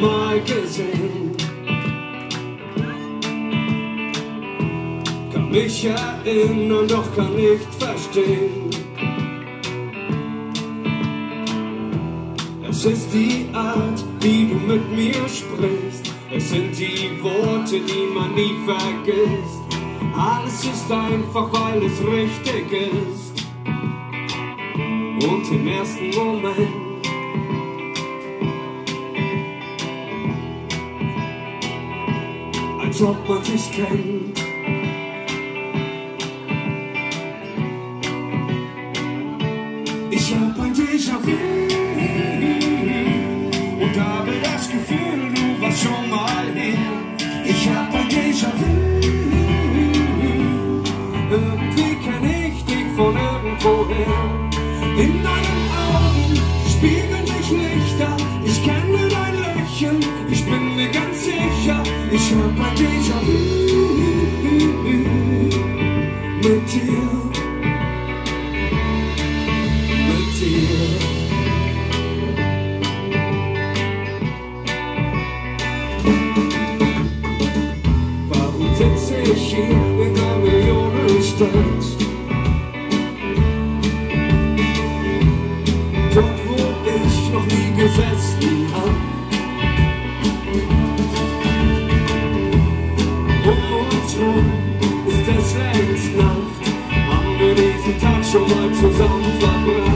mal gesehen. Kann mich erinnern, doch kann nicht verstehen. Es ist die Art, wie du mit mir sprichst. Es sind die Worte, die man nie vergisst. Alles ist einfach, weil es richtig ist. Und im ersten Moment als ob man sich kennt. Ich hab ein Déjà-vu und habe das Gefühl, du warst schon mal hier. Ich hab ein Déjà-vu, irgendwie kenn ich dich von irgendwoher. In Dort, wo ich noch nie gesessen hab. Diesen Tag schon mal zusammen